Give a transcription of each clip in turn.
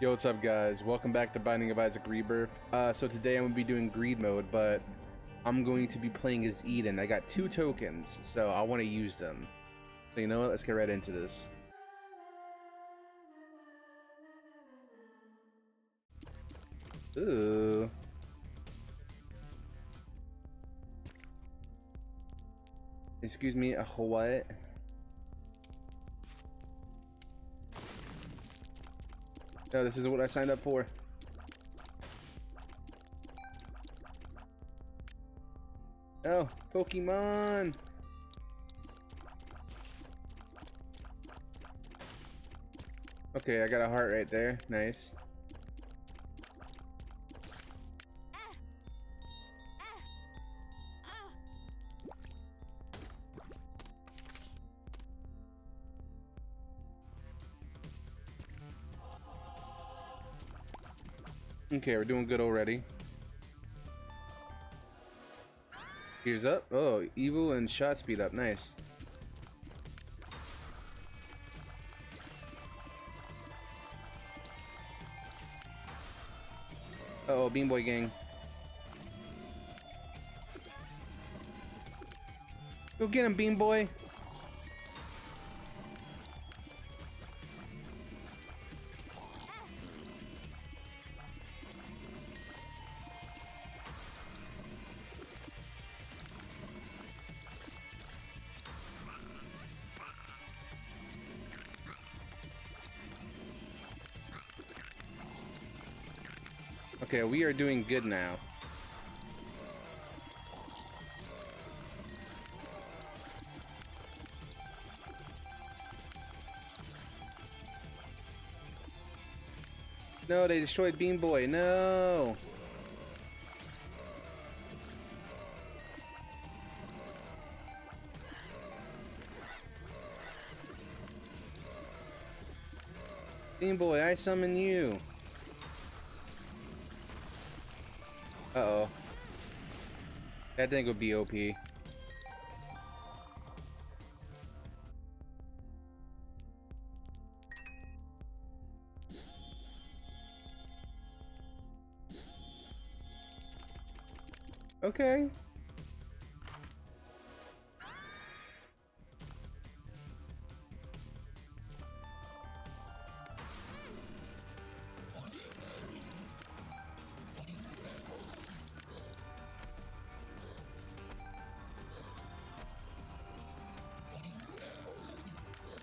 Yo, what's up, guys? Welcome back to Binding of Isaac Rebirth. Uh, so today I'm gonna be doing greed mode, but I'm going to be playing as Eden. I got two tokens, so I want to use them. So you know what? Let's get right into this. Ooh. Excuse me, a what? No, this isn't what I signed up for. Oh, Pokemon! Okay, I got a heart right there. Nice. Okay, we're doing good already. Tears up. Oh, evil and shot speed up. Nice. Uh oh, Bean Boy gang. Go get him, Bean Boy. Okay, we are doing good now. No, they destroyed Bean Boy. No. Bean Boy, I summon you. That thing would be OP.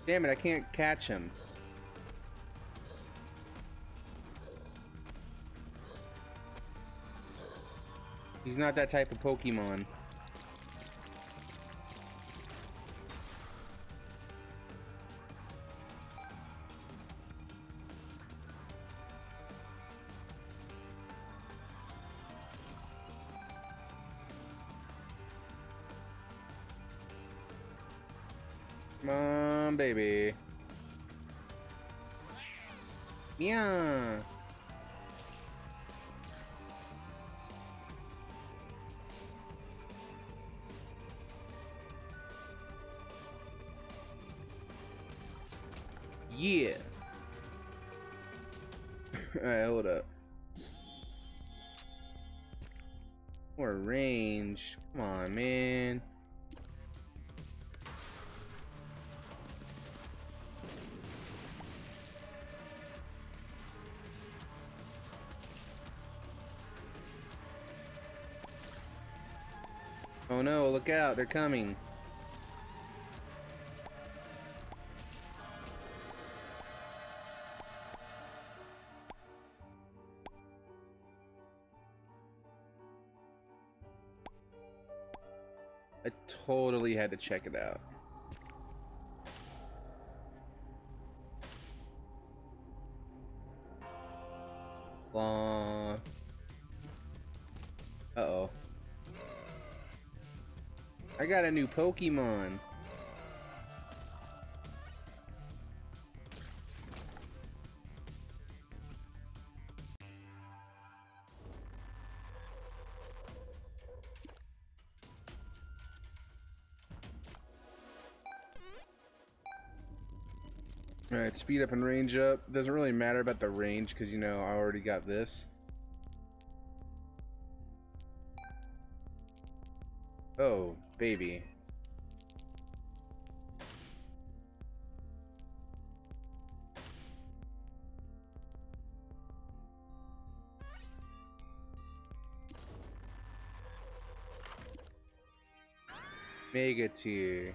Damn it, I can't catch him. He's not that type of Pokemon. More range. Come on, man. Oh no, look out, they're coming. Had to check it out. Uh, uh-oh. I got a new Pokemon. Alright, speed up and range up. Doesn't really matter about the range because, you know, I already got this. Oh, baby. Mega tier.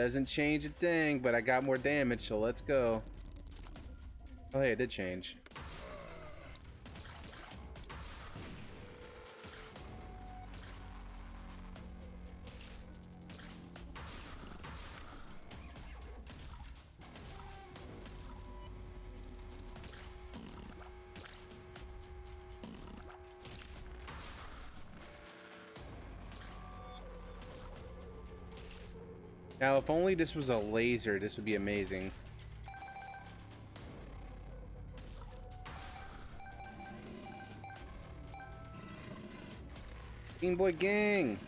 Doesn't change a thing, but I got more damage, so let's go. Oh, hey, it did change. Now, if only this was a laser, this would be amazing. Game Boy Gang!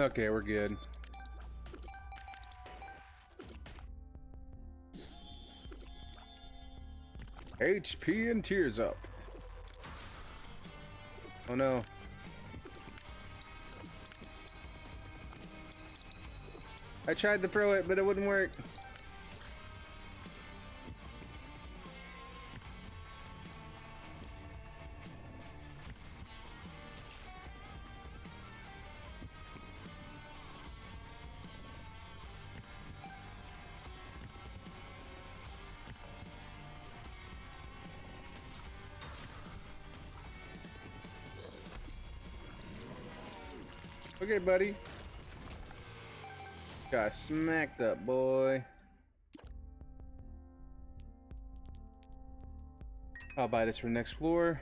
Okay, we're good. HP and tears up. Oh no. I tried to throw it, but it wouldn't work. Okay, buddy. Got smacked up, boy. I'll buy this for next floor.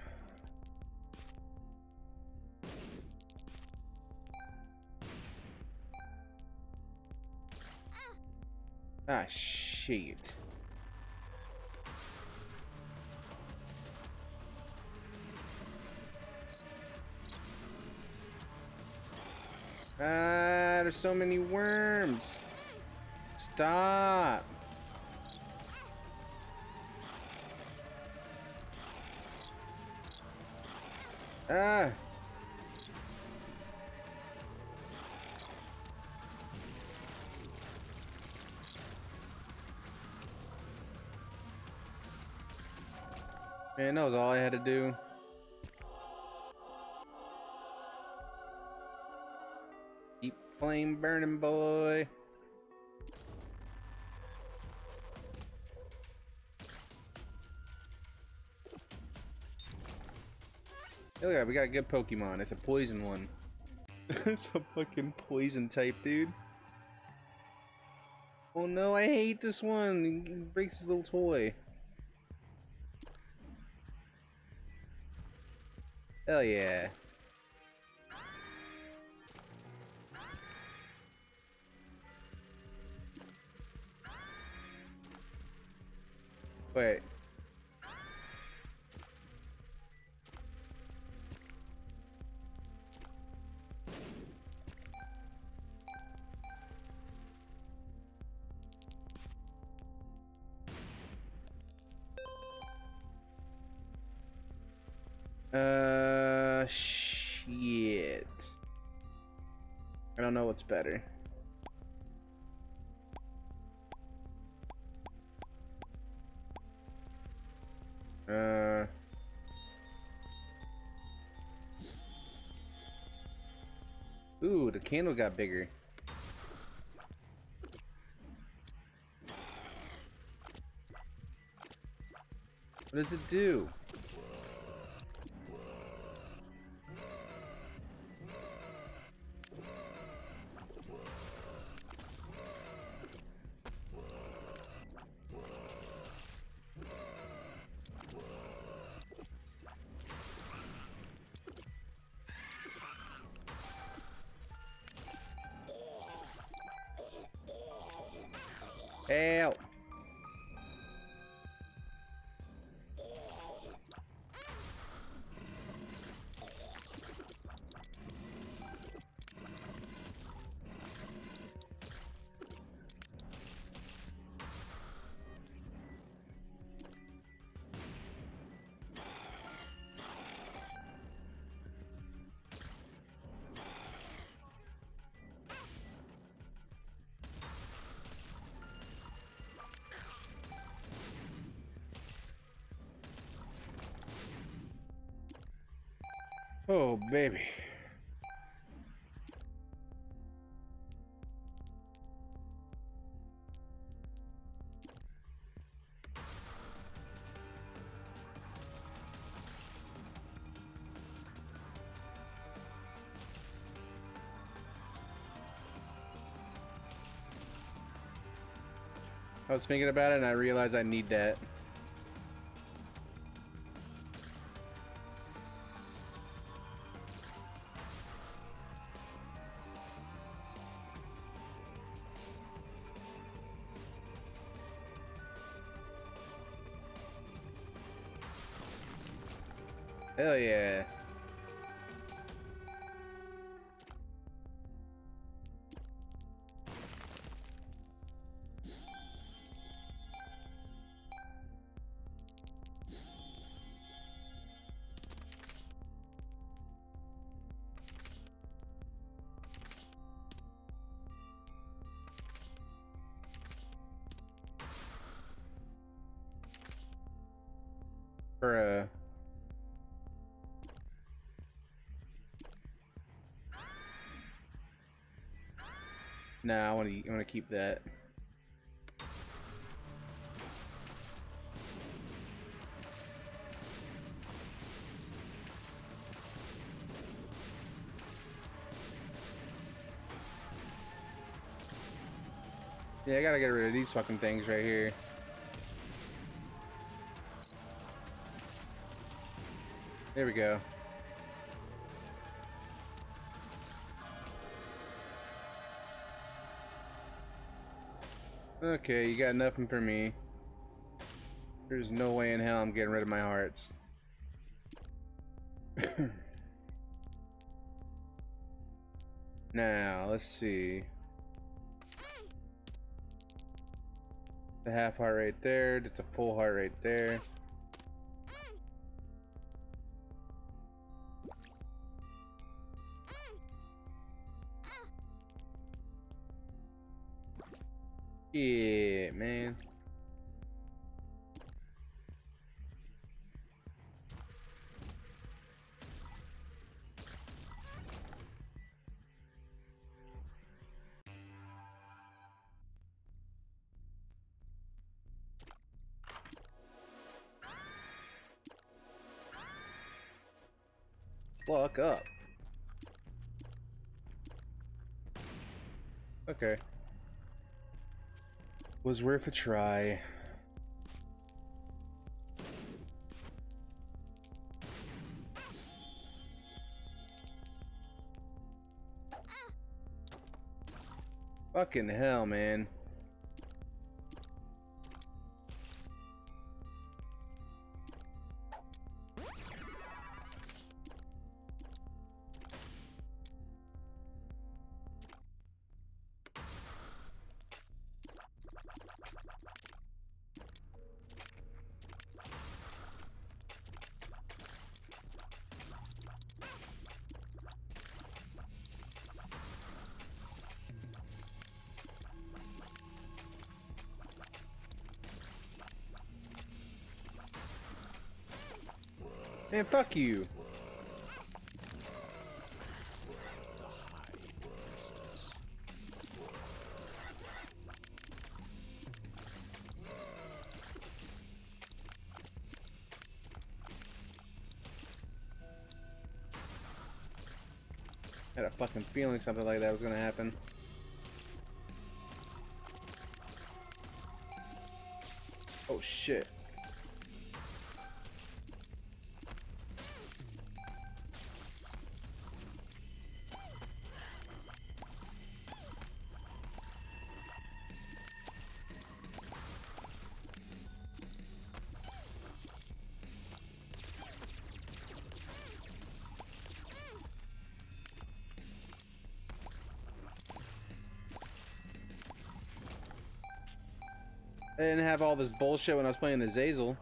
Ah, shit. Ah, there's so many worms. Stop. Ah. Man, that was all I had to do. Flame burning, boy. Look at we got a good Pokemon. It's a poison one. it's a fucking poison type, dude. Oh no, I hate this one. He breaks his little toy. Hell yeah. Wait. Uh, shit. I don't know what's better. Ooh, the candle got bigger. What does it do? Oh, baby. I was thinking about it and I realized I need that. Hell yeah. For uh Nah, I want to. I want to keep that. Yeah, I gotta get rid of these fucking things right here. There we go. Okay, you got nothing for me. There's no way in hell I'm getting rid of my hearts. now, let's see. The half heart right there, just a full heart right there. Yeah, man. Fuck up. Okay. Was worth a try. Fucking hell, man. Man, fuck you. I had a fucking feeling something like that was gonna happen. Oh shit. I didn't have all this bullshit when I was playing Azazel.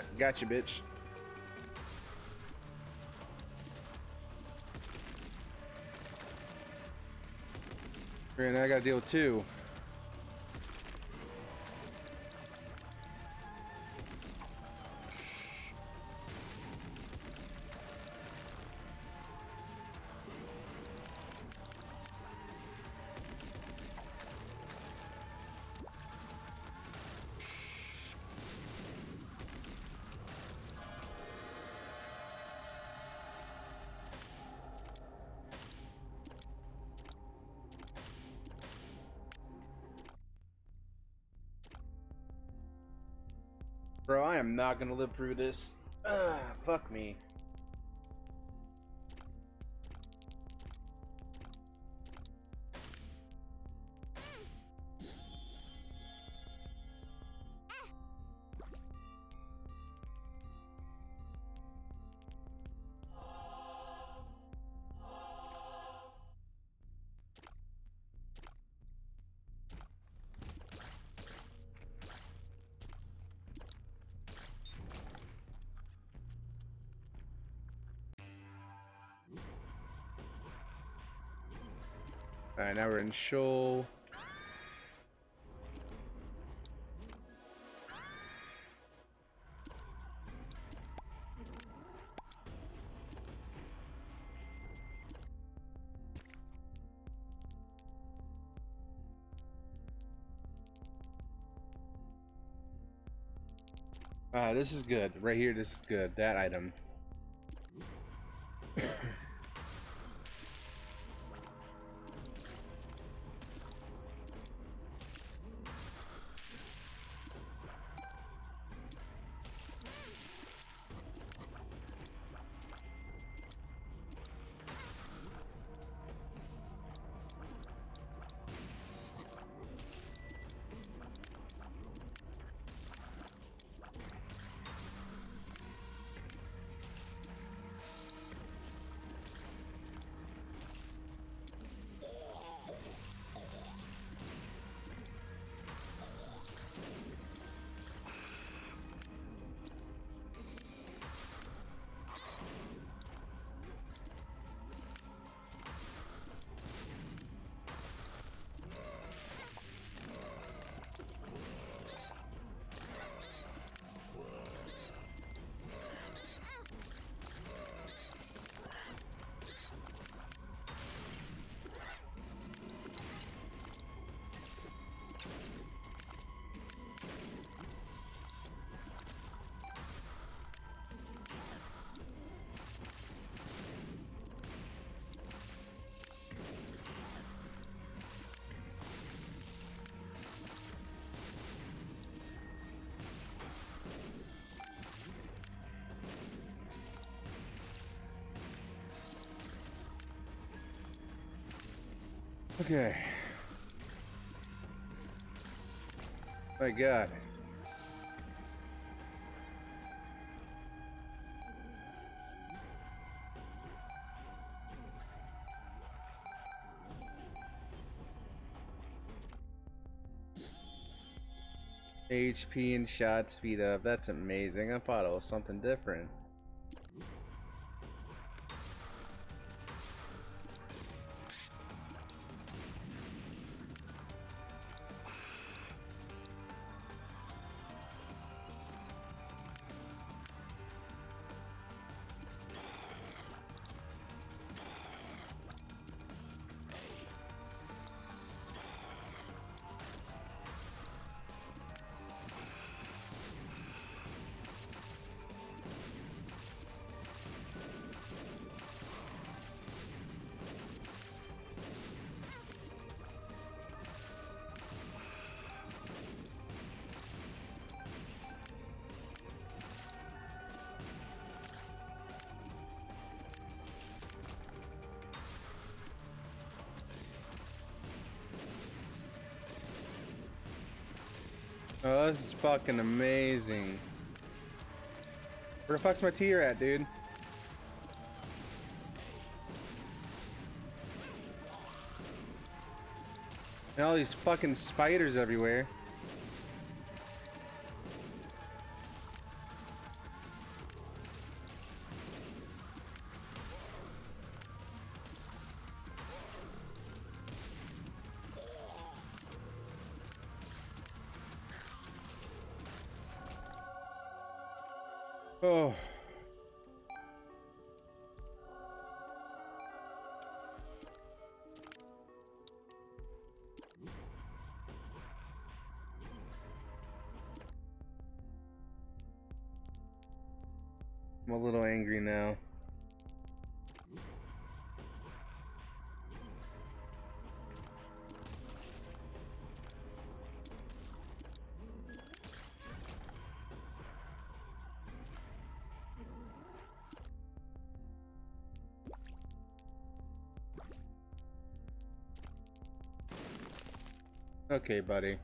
gotcha, bitch. And I gotta deal with two. Bro, I am not gonna live through this. Ugh, fuck me. Now we're in Sheol. Ah, this is good. Right here, this is good. That item. Okay. My god. HP and shot speed up. That's amazing. I thought it was something different. Oh, this is fucking amazing. Where the fuck's my tier at, dude? And all these fucking spiders everywhere. I'm a little angry now. Okay, buddy.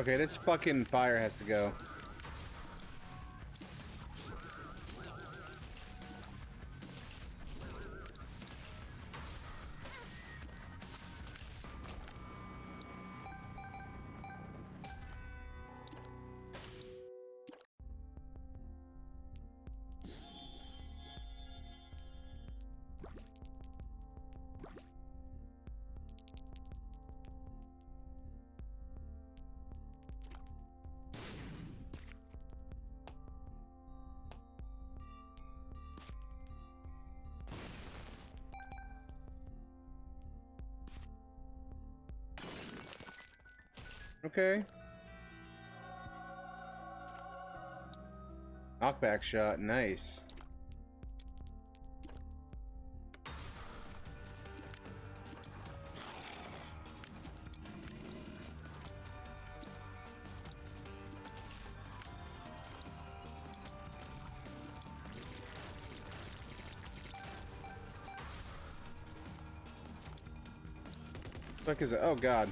Okay, this fucking fire has to go. Okay. Knockback shot, nice. Fuck is it? Oh god.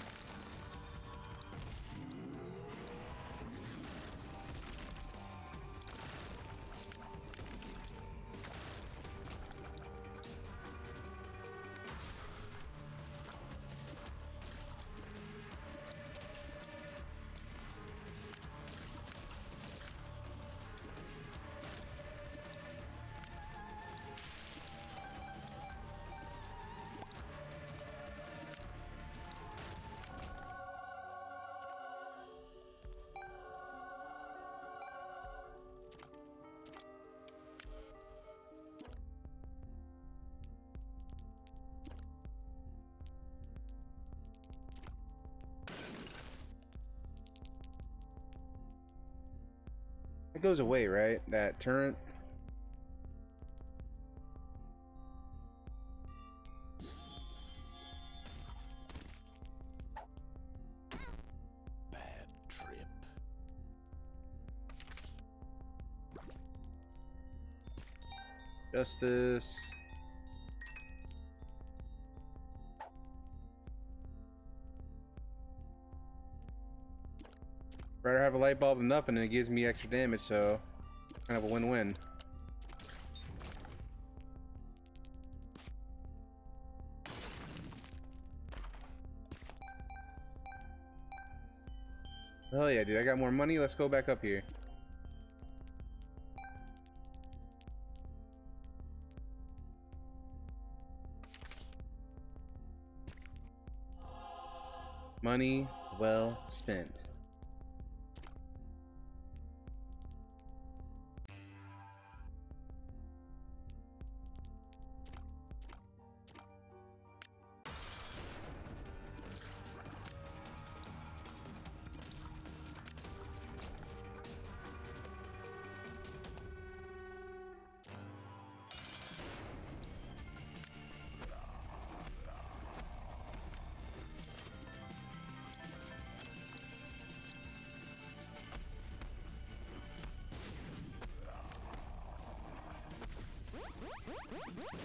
It goes away, right? That turret? Bad trip. Justice. Rather have a light bulb than nothing and it gives me extra damage, so kind of a win-win. Oh yeah, dude, I got more money. Let's go back up here. Money well spent. What?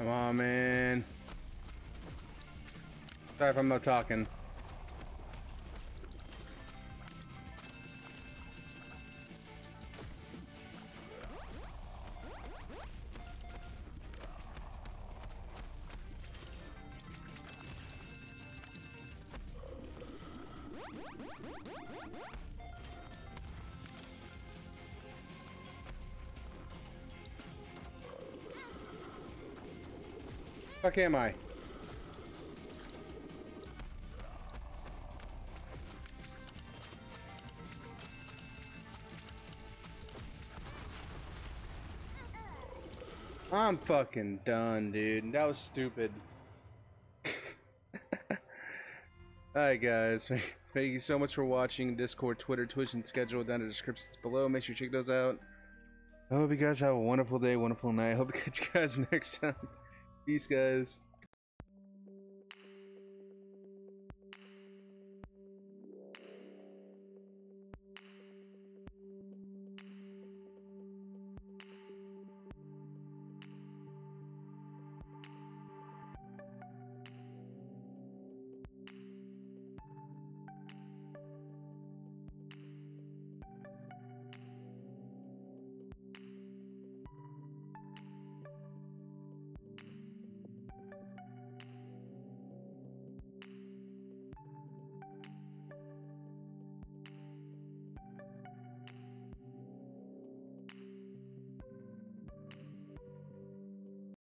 Come on, man. Sorry if I'm not talking. Fuck am I? I'm fucking done, dude. That was stupid. Alright guys, thank you so much for watching. Discord, Twitter, Twitch, and schedule down in the descriptions below. Make sure you check those out. I hope you guys have a wonderful day, wonderful night. I hope to catch you guys next time. Peace, guys.